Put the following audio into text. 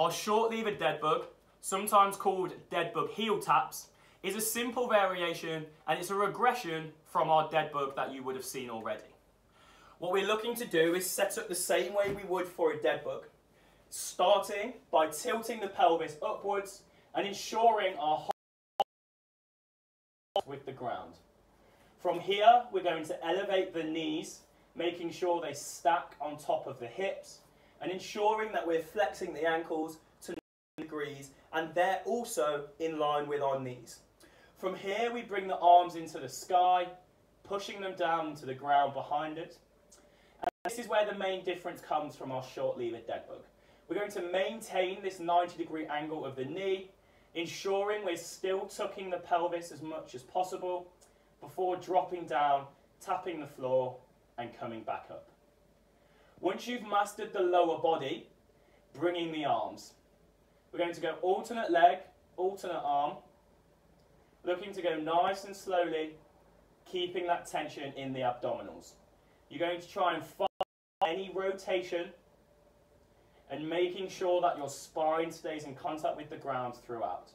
Our short lever dead bug, sometimes called dead bug heel taps, is a simple variation and it's a regression from our dead bug that you would have seen already. What we're looking to do is set up the same way we would for a dead bug, starting by tilting the pelvis upwards and ensuring our with the ground. From here, we're going to elevate the knees, making sure they stack on top of the hips, and ensuring that we're flexing the ankles to 90 degrees, and they're also in line with our knees. From here, we bring the arms into the sky, pushing them down to the ground behind it. And this is where the main difference comes from our short lever dead bug. We're going to maintain this 90 degree angle of the knee, ensuring we're still tucking the pelvis as much as possible before dropping down, tapping the floor and coming back up. Once you've mastered the lower body, bringing the arms. We're going to go alternate leg, alternate arm, looking to go nice and slowly, keeping that tension in the abdominals. You're going to try and find any rotation and making sure that your spine stays in contact with the ground throughout.